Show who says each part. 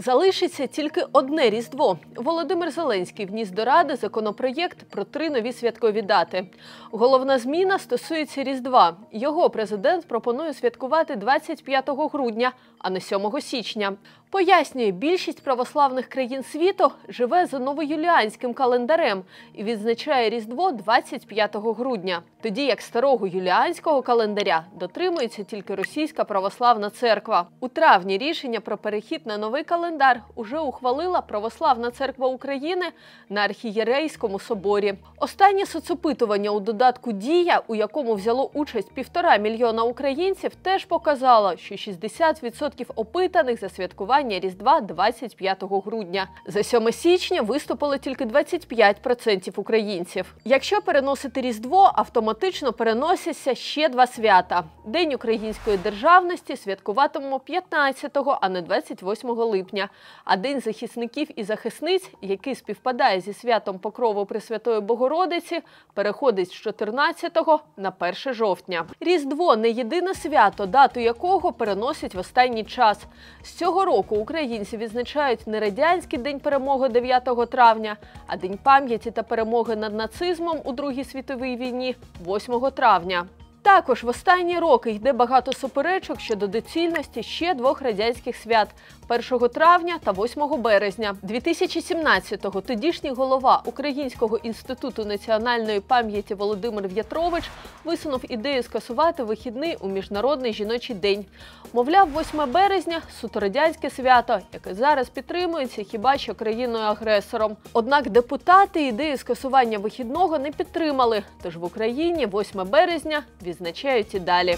Speaker 1: Залишиться тільки одне різдво. Володимир Зеленський вніс до ради законопроєкт про три нові святкові дати. Головна зміна стосується Різдва. Його президент пропонує святкувати 25 грудня, а не 7 січня. Пояснює, більшість православних країн світу живе за новоюліанським календарем і відзначає Різдво 25 грудня, тоді як старого юліанського календаря дотримується тільки Російська православна церква. У травні рішення про перехід на новий календар уже ухвалила Православна церква України на архієрейському соборі. Останнє соцопитування у додатку Дія, у якому взяло участь півтора мільйона українців, теж показало, що 60% опитаних за святкування Різдва 25 грудня. За 7 січня виступили тільки 25% українців. Якщо переносити Різдво, автоматично переносяться ще два свята: День української державності святкуватимемо 15-го, а не 28 липня. А День захисників і захисниць, який співпадає зі святом Покрову Пресвятої Богородиці, переходить з 14 на 1 жовтня. Різдво не єдине свято, дату якого переносять в останній час. З цього року українці відзначають не радянський день перемоги 9 травня, а день пам'яті та перемоги над нацизмом у Другій світовій війні 8 травня. Також в останні роки йде багато суперечок щодо доцільності ще двох радянських свят 1 травня та 8 березня. 2017-го тодішній голова Українського інституту національної пам'яті Володимир В'ятрович висунув ідею скасувати вихідний у міжнародний жіночий день. Мовляв, 8 березня суто радянське свято, яке зараз підтримується хіба що країною-агресором. Однак депутати ідею скасування вихідного не підтримали. Тож в Україні 8 березня відзначають і далі.